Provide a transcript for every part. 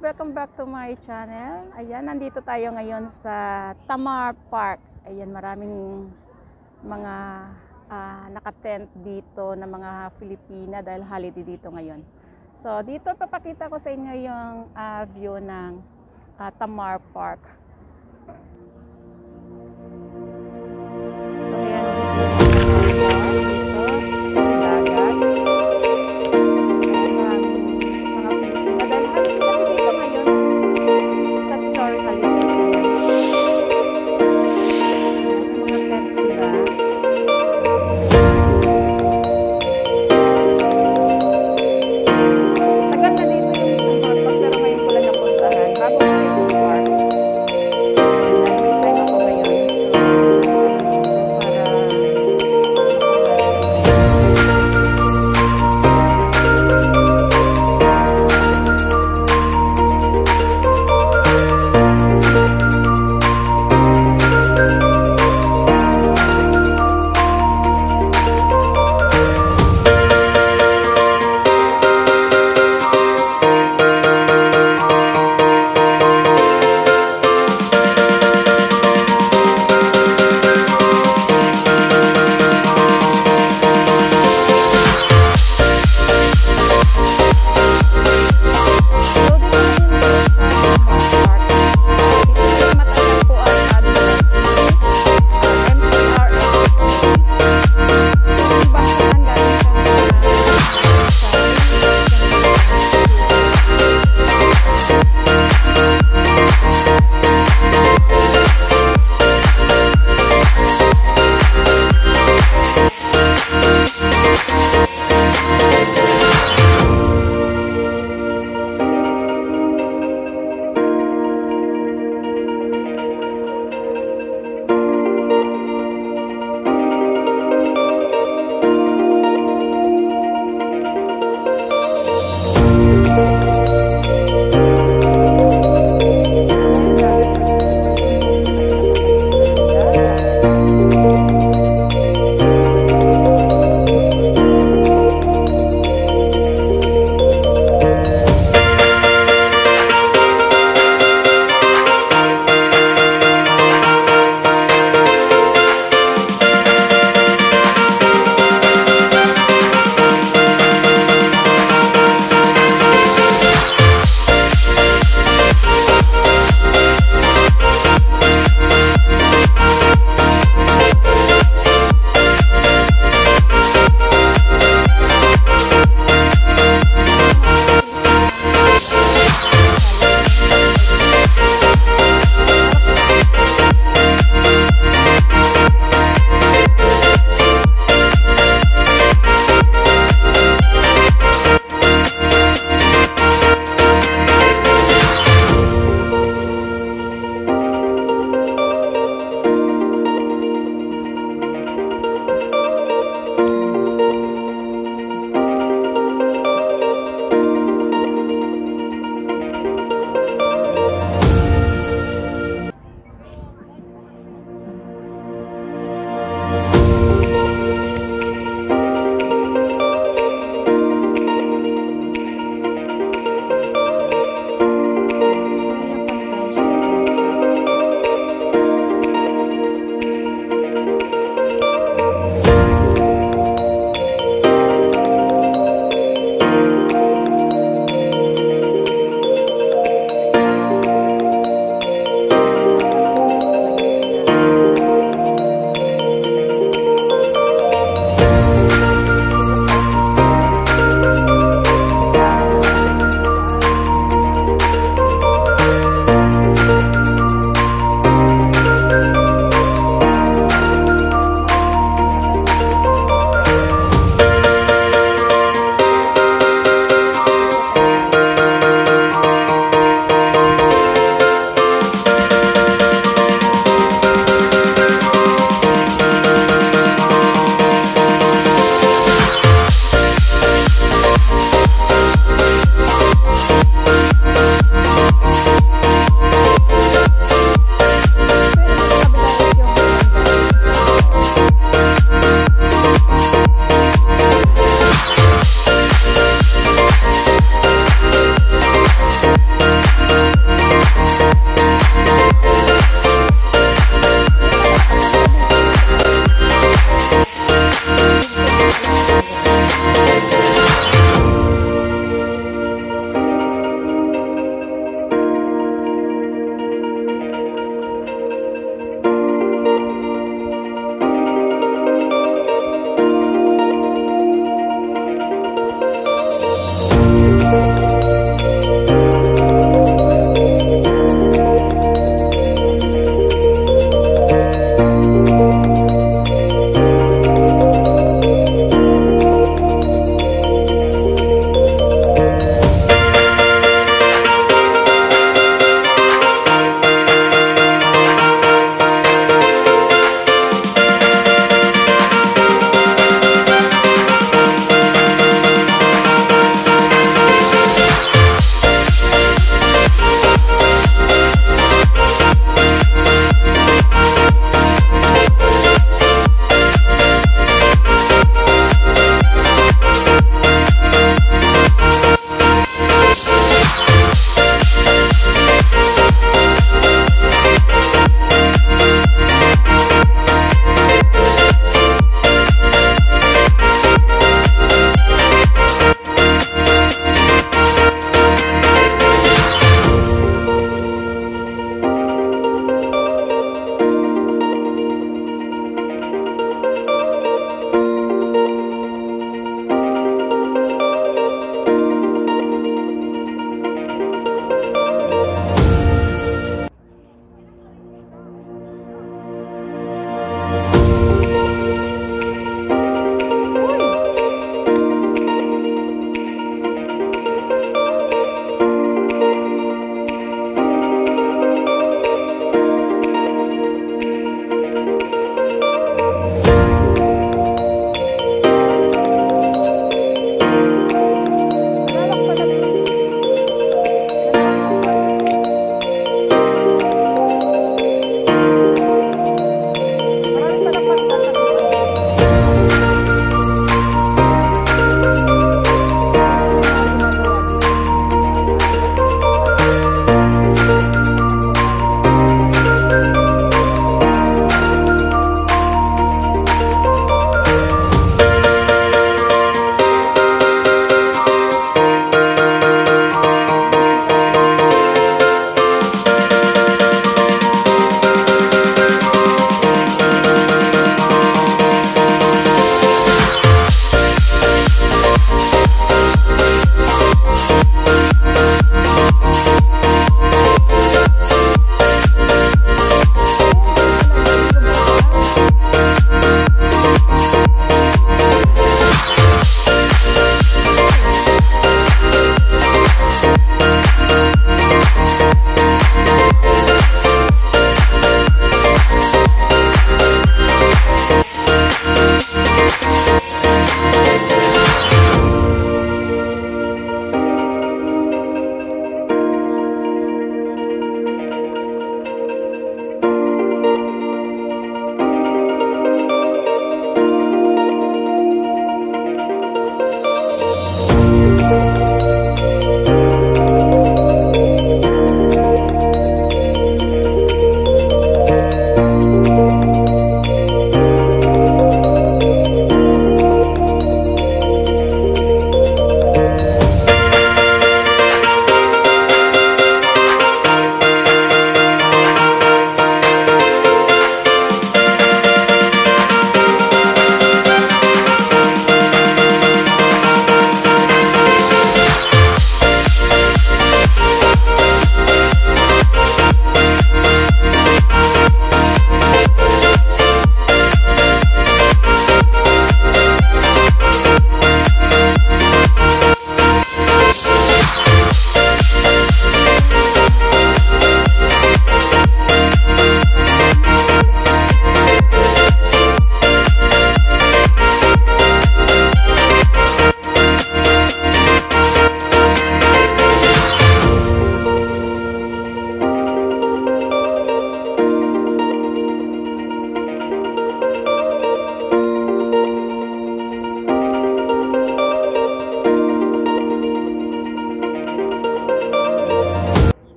Welcome back to my channel. Ayan, nandito tayo ngayon sa Tamar Park. Ayan, maraming mga ah, nakatent dito na mga Filipina dahil holiday dito ngayon. So, dito papakita ko sa inyo yung ah, view ng ah, Tamar Park.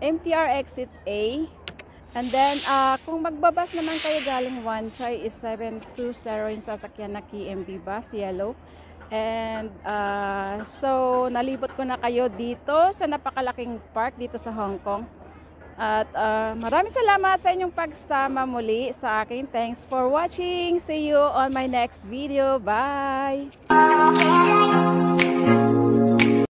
MTR Exit A. And then, uh, kung magbabas naman kayo galing Wan Chai is 720 yung sasakyan na KMB bus, yellow. And uh, so, nalibot ko na kayo dito sa napakalaking park dito sa Hong Kong. At uh, maraming salamat sa inyong pagsama muli sa akin. Thanks for watching. See you on my next video. Bye!